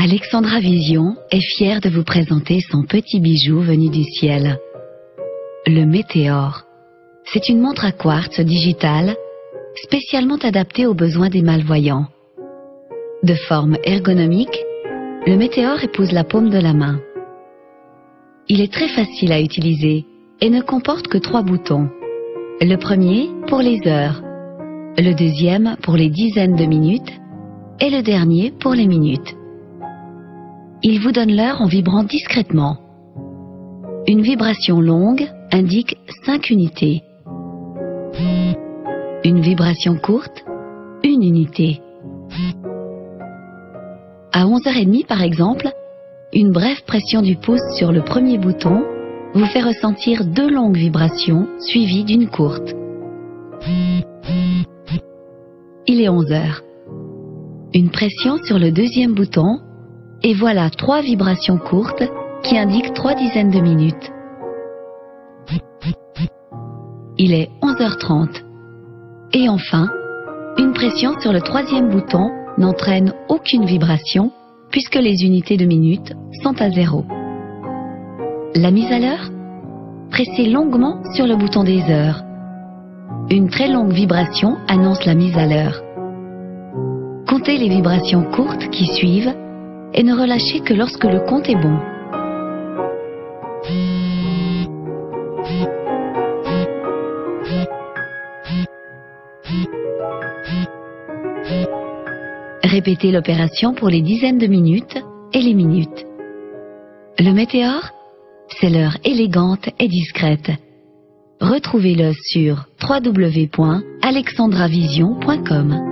Alexandra Vision est fière de vous présenter son petit bijou venu du ciel. Le Météore. C'est une montre à quartz digitale spécialement adaptée aux besoins des malvoyants. De forme ergonomique, le Météore épouse la paume de la main. Il est très facile à utiliser et ne comporte que trois boutons. Le premier pour les heures, le deuxième pour les dizaines de minutes et le dernier pour les minutes. Il vous donne l'heure en vibrant discrètement. Une vibration longue indique 5 unités. Une vibration courte, une unité. À 11h30 par exemple, une brève pression du pouce sur le premier bouton vous fait ressentir deux longues vibrations suivies d'une courte. Il est 11 heures. Une pression sur le deuxième bouton et voilà trois vibrations courtes qui indiquent trois dizaines de minutes. Il est 11h30. Et enfin, une pression sur le troisième bouton n'entraîne aucune vibration puisque les unités de minutes sont à zéro. La mise à l'heure? Pressez longuement sur le bouton des heures. Une très longue vibration annonce la mise à l'heure. Comptez les vibrations courtes qui suivent et ne relâchez que lorsque le compte est bon. Répétez l'opération pour les dizaines de minutes et les minutes. Le météore, c'est l'heure élégante et discrète. Retrouvez-le sur www.alexandravision.com.